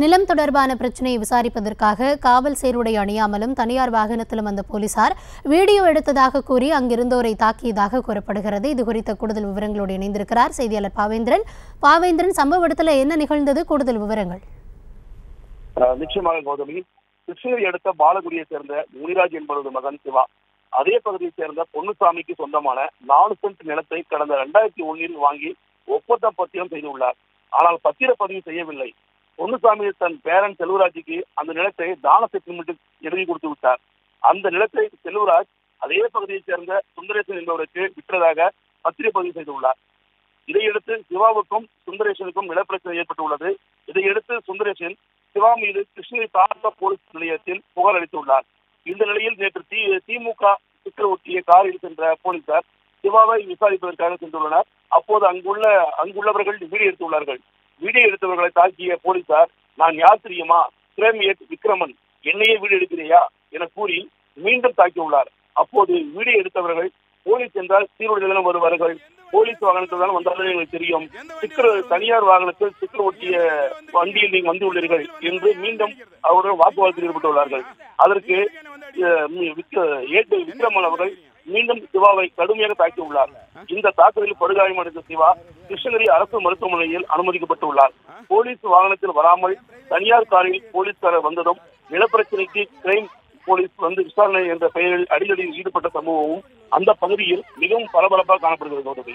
நிலம் தொடர்பான பிரச்சனையை விசாரிப்பதற்காக காவல் சீருடை அணியாமலும் தனியார் வாகனத்திலும் வந்த போலீசார் வீடியோ எடுத்ததாக கூறி அங்கிருந்தோரை தாக்கியதாக கூறப்படுகிறது. இது குறித்த கூடுதல் விவரங்களோடு இணைந்திருக்கிறார் செய்தியாளர் பாவேந்திரன். பாவேந்திரன் சம்பவ இடத்துல என்ன நிகழ்ந்தது? கூடுதல் விவரங்கள். நிச்சயமாக கௌதமி. கிருஷ்ணகிரி அடுத்த பாலகுடியை சேர்ந்த முனிராஜ் என்பவரது மகன் சிவா. அதே பகுதியை சேர்ந்த பொன்னுசாமிக்கு சொந்தமான நாலு சென்ட் நிலத்தை கடந்த இரண்டாயிரத்தி ஒன்னில் வாங்கி ஒப்பந்த பத்திரம் செய்துள்ளார். ஆனால் பத்திர பதிவு செய்யவில்லை. பொன்னுசாமி தன் பேரன் செல்வராஜுக்கு அந்த நிலத்தை தான செட்டில்மெண்ட் எழுதி கொடுத்து விட்டார். அந்த நிலத்தை செல்வராஜ் அதே பகுதியைச் சேர்ந்த சுந்தரேசன் என்பவருக்கு விற்றதாக பத்திரப்பதிவு செய்துள்ளார். இதையடுத்து சிவாவுக்கும் சுந்தரேசனுக்கும் நிலப்பிரச்சனை ஏற்பட்டுள்ளது. இதையடுத்து சுந்தரேசன் சிவா மீது கிருஷ்ணகிரி தாலுகா போலீஸ் நிலையத்தில் புகார் அளித்துள்ளார். இந்த நிலையில் நேற்று தி திமுக சிக்கல் ஒட்டிய காரில் சென்ற போலீசார் சிவாவை விசாரிப்பதற்காக சென்றுள்ளனர். அப்போது அங்குள்ள அங்குள்ளவர்கள் வீடு எடுத்துள்ளார்கள். வீடியோ எடுத்தவர்களை தாக்கிய போலீசார் நான் யார் தெரியுமா? பிரேமியட் விக்ரமன் என்னையே வீடியோ எடுக்கிறியா? என கூறி மீண்டும் தாக்கியுள்ளார் அப்போது வீடியோ எடுத்தவர்கள் போலீஸ் என்றால் சீருடையிலும் வருவார்கள். போலீஸ் வாகனத்தில் தான் வந்தாலும் எங்களுக்கு தெரியும். சிக்கர் தனியார் வாகனத்தில் சிக்கர் ஒட்டிய வண்டியில் நீங்கள் வந்துள்ளீர்கள் என்று மீண்டும் அவருடன் வாக்குவாதத்தில் ஈடுபட்டுள்ளார்கள் அதற்கு அஹ், ஏட்டு விக்ரமன் அவர்கள் மீண்டும் சிவாவை கடுமையாக தாக்கியுள்ளார் இந்த தாக்குதலில் படுகாயமடைந்த சிவா கிருஷ்ணகிரி அரசு மருத்துவமனையில் அனுமதிக்கப்பட்டுள்ளார். போலீஸ் வாகனத்தில் வராமல் தனியார் காரில் போலீஸ்காரர் வந்ததும் நிலப்பிரச்சனைக்கு கிரைம் போலீஸ் வந்து விசாரணை என்ற பெயரில் அடிக்கடி ஈடுபட்ட சம்பவமும் அந்த பகுதியில் மிகவும் பரபரப்பாக காணப்படுகிறது.